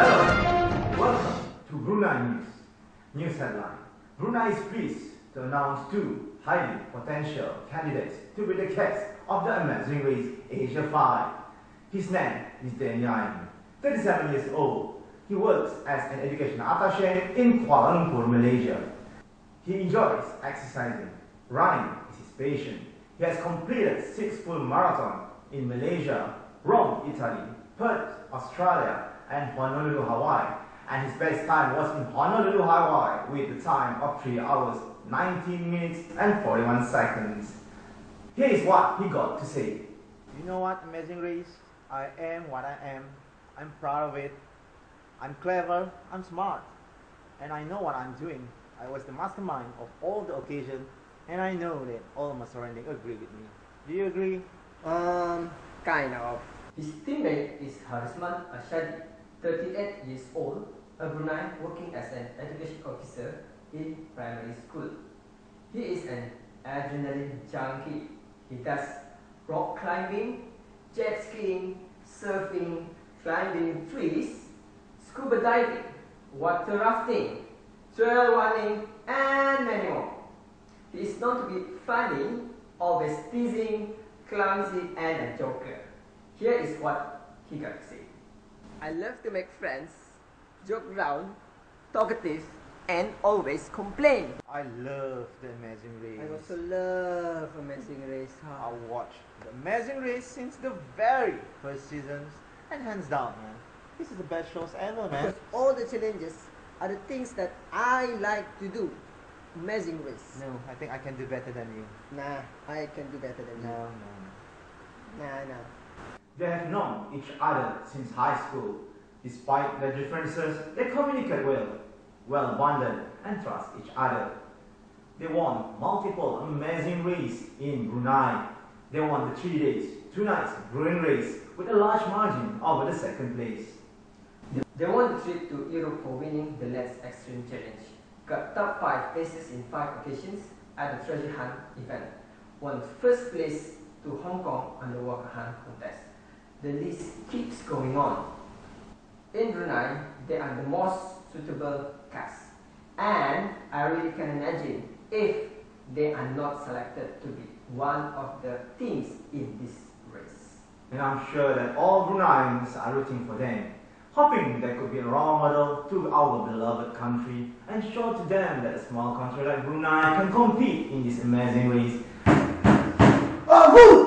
Hello, welcome to Brunei News. News headline. Brunei is pleased to announce two highly potential candidates to be the cast of the Amazing Race Asia 5. His name is Dan Yang, 37 years old. He works as an education attaché in Kuala Lumpur, Malaysia. He enjoys exercising. Running is his passion. He has completed six full marathons in Malaysia, Rome, Italy, Perth, Australia, and Honolulu, Hawaii. And his best time was in Honolulu, Hawaii with the time of 3 hours, 19 minutes and 41 seconds. Here is what he got to say. You know what, Amazing Race? I am what I am. I'm proud of it. I'm clever, I'm smart, and I know what I'm doing. I was the mastermind of all the occasion, and I know that all my surrounding agree with me. Do you agree? Um, kind of. His teammate is Harrisman Ashady, 38 years old, a Brunei working as an education officer in primary school. He is an adrenaline junkie. He does rock climbing, jet skiing, surfing, climbing trees, scuba diving, water rafting, trail running, and many more. He is known to be funny, always teasing, clumsy, and a joker. Here is what he got to say. I love to make friends, joke around, talkative, and always complain. I love the Amazing Race. I also love Amazing Race. I Huh? watched the Amazing Race since the very first seasons, and hands down, man, this is the best shows ever, man. Because all the challenges are the things that I like to do. Amazing Race. No, I think I can do better than you. Nah, I can do better than you. No, you. no. Nah, nah. They have known each other since high school. Despite their differences, they communicate well, well bonded, and trust each other. They won multiple amazing races in Brunei. They won the three days, two nights Bruin race with a large margin over the second place. They won the trip to Europe for winning the Let's Extreme Challenge. Got top 5 places in 5 occasions at the treasure hunt event. Won first place to Hong Kong on the Walker Hunt contest. The list keeps going on. In Brunei, they are the most suitable cast. And I really can imagine if they are not selected to be one of the teams in this race. And I'm sure that all Bruneians are rooting for them, hoping they could be a role model to our beloved country and show to them that a small country like Brunei can compete in this amazing race. Oh, woo!